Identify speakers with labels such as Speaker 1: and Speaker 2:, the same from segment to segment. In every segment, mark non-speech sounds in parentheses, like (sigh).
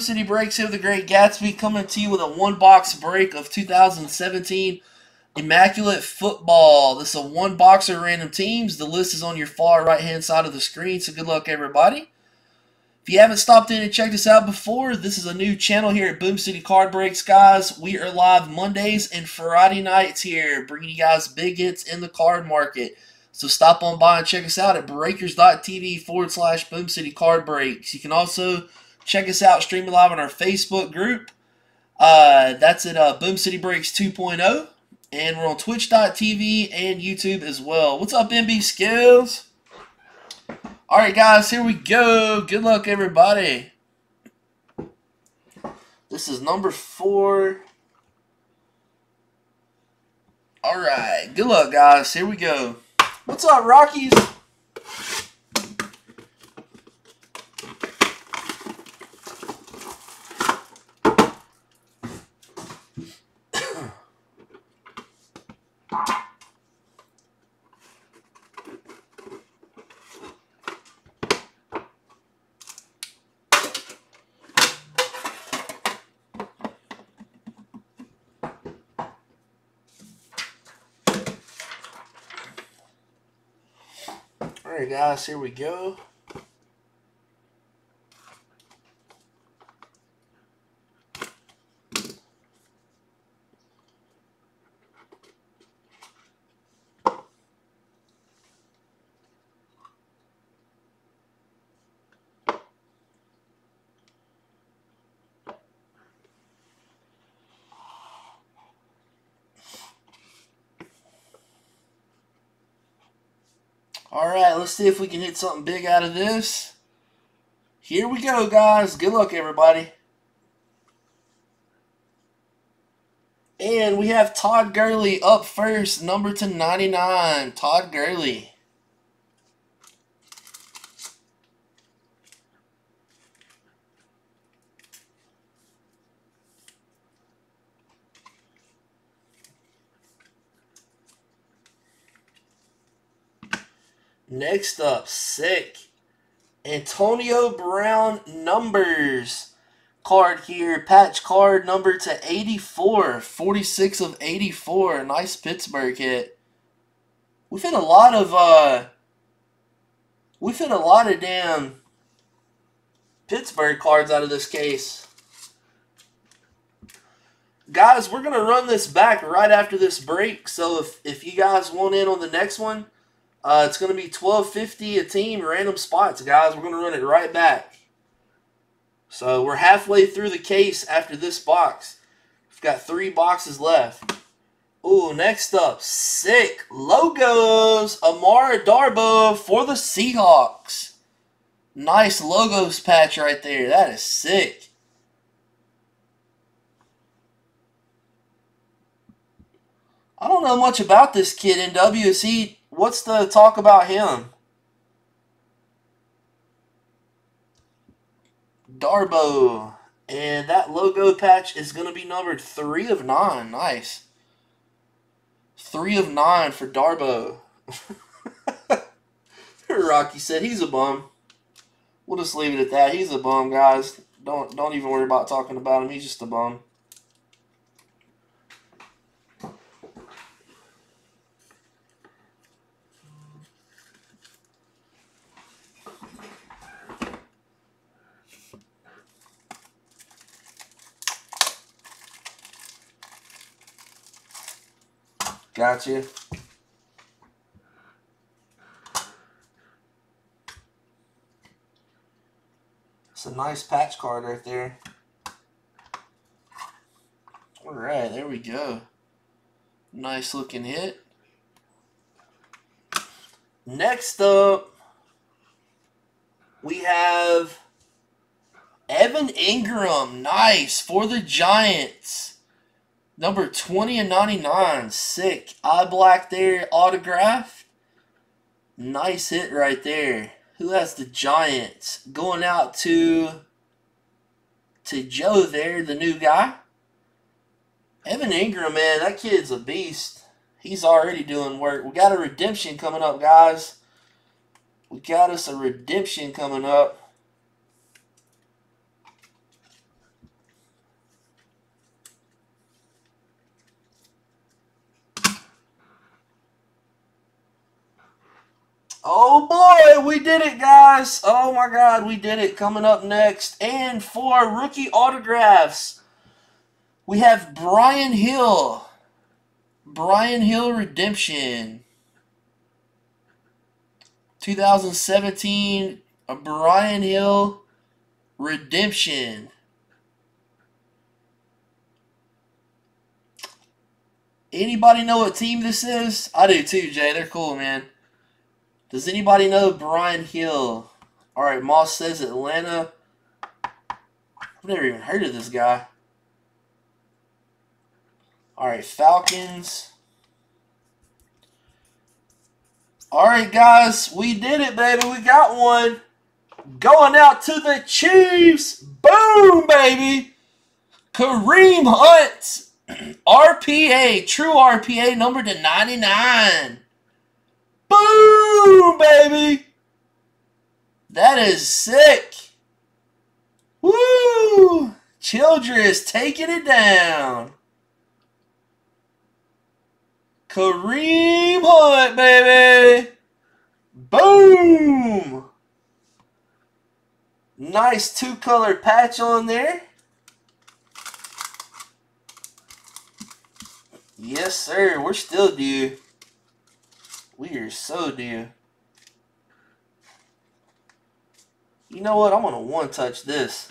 Speaker 1: City Breaks here the Great Gatsby coming to you with a one box break of 2017 Immaculate Football. This is a one boxer random teams. The list is on your far right hand side of the screen, so good luck, everybody. If you haven't stopped in and checked us out before, this is a new channel here at Boom City Card Breaks, guys. We are live Mondays and Friday nights here, bringing you guys big hits in the card market. So stop on by and check us out at breakers.tv forward slash Boom City Card Breaks. You can also Check us out streaming live on our Facebook group. Uh, that's at uh, Boom City Breaks 2.0. And we're on twitch.tv and YouTube as well. What's up, MB Skills? All right, guys, here we go. Good luck, everybody. This is number four. All right, good luck, guys. Here we go. What's up, Rockies? Guys, here we go. All right, let's see if we can hit something big out of this. Here we go, guys. Good luck, everybody. And we have Todd Gurley up first, number to 99. Todd Gurley. Next up, sick. Antonio Brown numbers card here. Patch card number to 84. 46 of 84. Nice Pittsburgh hit. We've hit a lot of, uh, we've hit a lot of damn Pittsburgh cards out of this case. Guys, we're going to run this back right after this break. So if, if you guys want in on the next one, uh, it's going to be 1250 a team, random spots, guys. We're going to run it right back. So we're halfway through the case after this box. We've got three boxes left. Ooh, next up, sick logos. Amara Darboh for the Seahawks. Nice logos patch right there. That is sick. I don't know much about this kid in WC what's the talk about him? Darboh. And that logo patch is going to be numbered 3 of 9. Nice. 3 of 9 for Darboh. (laughs) Rocky said he's a bum. We'll just leave it at that. He's a bum, guys. Don't don't even worry about talking about him. He's just a bum. Gotcha. It's a nice patch card right there. Alright, there we go. Nice looking hit. Next up, we have Evan Engram. Nice for the Giants. Number 20 and 99. Sick. Eye black there. Autograph. Nice hit right there. Who has the Giants? Going out to to Joe there, the new guy. Evan Engram, man, that kid's a beast. He's already doing work. We got a redemption coming up, guys. We got us a redemption coming up. Oh boy, we did it, guys. Oh my god, we did it. Coming up next. And for rookie autographs, we have Brian Hill. Brian Hill Redemption. 2017 a Brian Hill Redemption. Anybody know what team this is? I do too, Jay. They're cool, man. Does anybody know Brian Hill? All right, Moss says Atlanta. I've never even heard of this guy. All right, Falcons. All right, guys, we did it, baby. We got one. Going out to the Chiefs. Boom, baby. Kareem Hunt. (clears throat) RPA, true RPA, number to 99. Boom, baby. That is sick. Woo! Childress taking it down. Kareem Hunt, baby. Boom. Nice two-color patch on there. Yes, sir. We're still due. We are so due. You know what? I'm going to one-touch this.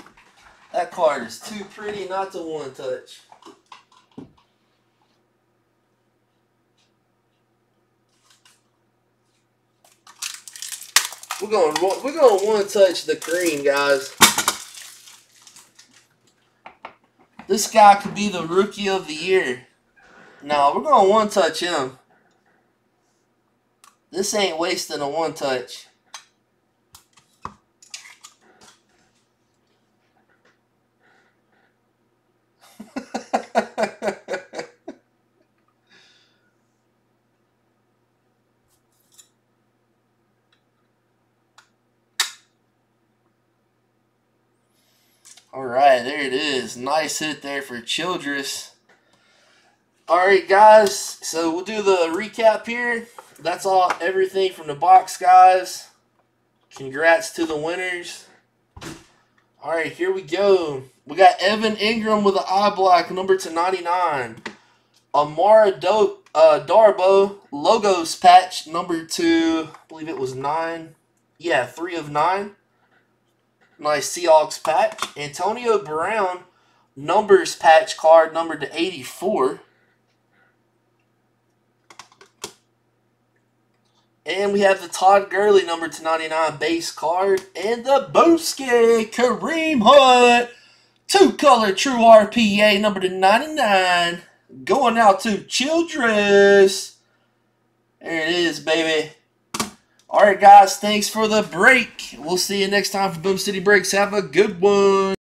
Speaker 1: That card is too pretty not to one-touch. We're going we're going to one touch the green, guys. This guy could be the rookie of the year. No, we're going to one touch him. This ain't wasting a one touch. (laughs) All right, there it is. Nice hit there for Childress. All right, guys. So we'll do the recap here. That's all, everything from the box, guys. Congrats to the winners. All right, here we go. We got Evan Engram with an eye black, number to 99. Amara Do uh, Darboh, logos patch, number two, I believe it was nine. Yeah, three of nine. Nice Seahawks patch. Antonio Brown, numbers patch card, number to 84. And we have the Todd Gurley number to 99 base card. And the Booski Kareem Hunt. Two color true RPA number to 99. Going out to Childress. There it is, baby. Alright, guys. Thanks for the break. We'll see you next time for Boom City Breaks. Have a good one.